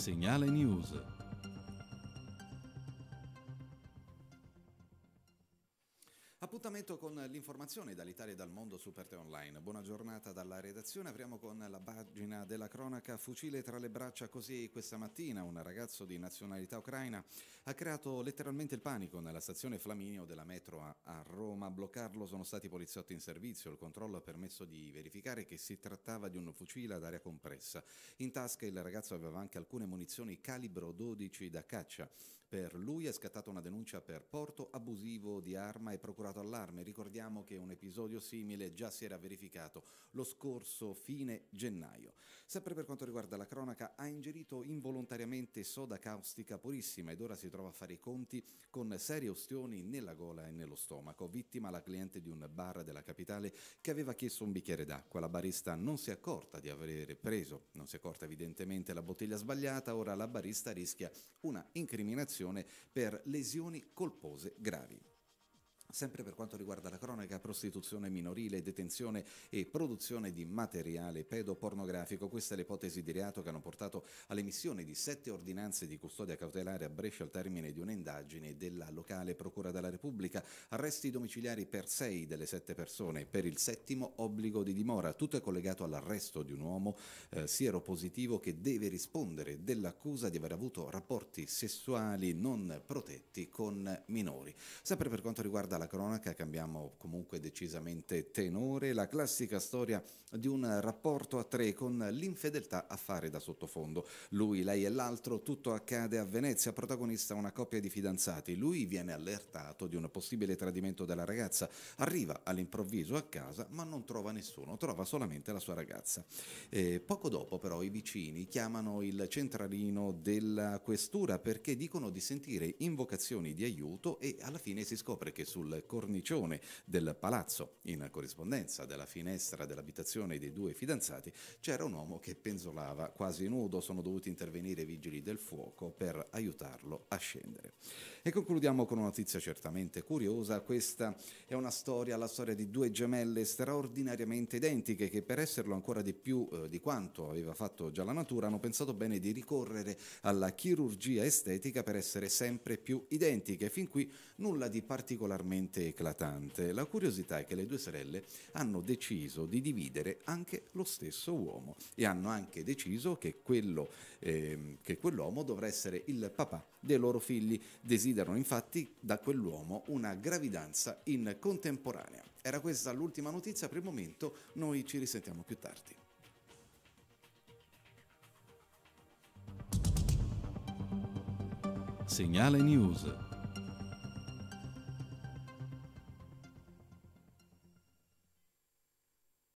Segnale News. Appuntamento con l'informazione dall'Italia e dal mondo su Perte Online. Buona giornata dalla redazione. Apriamo con la pagina della cronaca. Fucile tra le braccia così questa mattina un ragazzo di nazionalità ucraina ha creato letteralmente il panico nella stazione Flaminio della metro a, Roma. A bloccarlo sono stati poliziotti in servizio. Il controllo ha permesso di verificare che si trattava di un fucile ad aria compressa. In tasca il ragazzo aveva anche alcune munizioni calibro 12 da caccia. Per lui è scattata una denuncia per porto abusivo di arma e procurato allarme. Ricordiamo che un episodio simile già si era verificato lo scorso fine gennaio. Sempre per quanto riguarda la cronaca, ha ingerito involontariamente soda caustica purissima ed ora si trova a fare i conti con serie ustioni nella gola e nello stomaco. Vittima la cliente di un bar della capitale che aveva chiesto un bicchiere d'acqua. La barista non si è accorta di aver preso, non si è accorta evidentemente la bottiglia sbagliata, ora la barista rischia una incriminazione per lesioni colpose gravi. Sempre per quanto riguarda la cronaca, prostituzione minorile, detenzione e produzione di materiale pedopornografico, questa è l'ipotesi di reato che hanno portato all'emissione di sette ordinanze di custodia cautelare a Brescia al termine di un'indagine della locale Procura della Repubblica, arresti domiciliari per sei delle sette persone, per il settimo obbligo di dimora, tutto è collegato all'arresto di un uomo eh, sieropositivo che deve rispondere dell'accusa di aver avuto rapporti sessuali non protetti con minori. Sempre per quanto riguarda la cronaca cambiamo comunque decisamente tenore, la classica storia di un rapporto a tre con l'infedeltà a fare da sottofondo. Lui, lei e l'altro, tutto accade a Venezia, protagonista una coppia di fidanzati. Lui viene allertato di un possibile tradimento della ragazza, arriva all'improvviso a casa ma non trova nessuno, trova solamente la sua ragazza. E poco dopo però i vicini chiamano il centralino della questura perché dicono di sentire invocazioni di aiuto e alla fine si scopre che sul cornicione del palazzo, in corrispondenza della finestra dell'abitazione dei due fidanzati, c'era un uomo che penzolava quasi nudo. Sono dovuti intervenire i vigili del fuoco per aiutarlo a scendere. E concludiamo con una notizia certamente curiosa. Questa è una storia, la storia di due gemelle straordinariamente identiche che per esserlo ancora di più eh, di quanto aveva fatto già la natura hanno pensato bene di ricorrere alla chirurgia estetica per essere sempre più identiche. Fin qui nulla di particolarmente eclatante. La curiosità è che le due sorelle hanno deciso di dividere anche lo stesso uomo e hanno anche deciso che, quello, eh, che quell'uomo dovrà essere il papà dei loro figli. Desiderano infatti da quell'uomo una gravidanza in contemporanea. Era questa l'ultima notizia per il momento, noi ci risentiamo più tardi. Segnale News